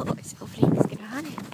Oh, it's hopefully he's gonna hunt it.